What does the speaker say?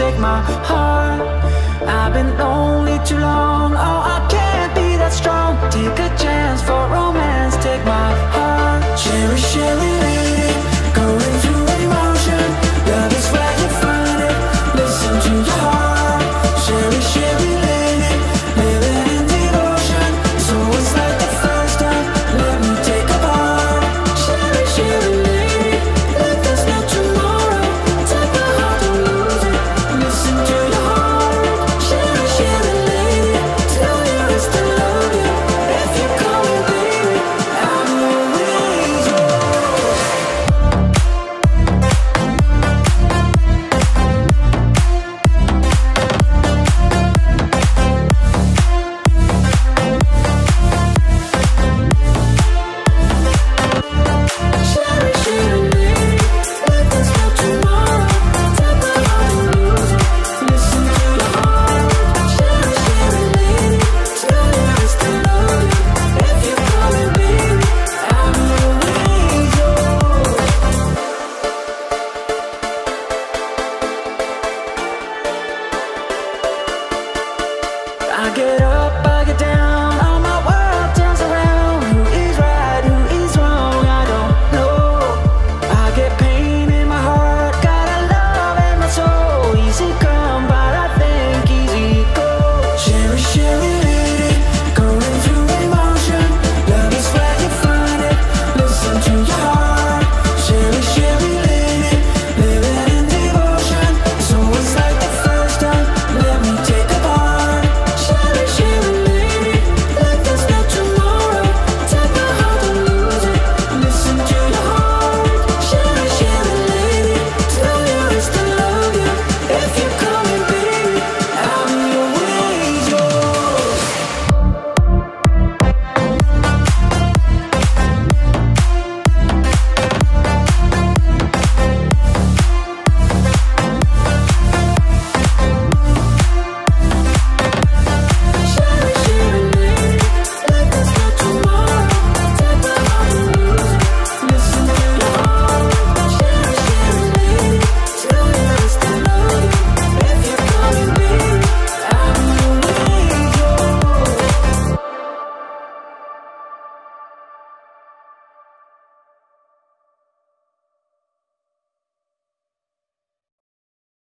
take my heart. I've been lonely too long. Get up.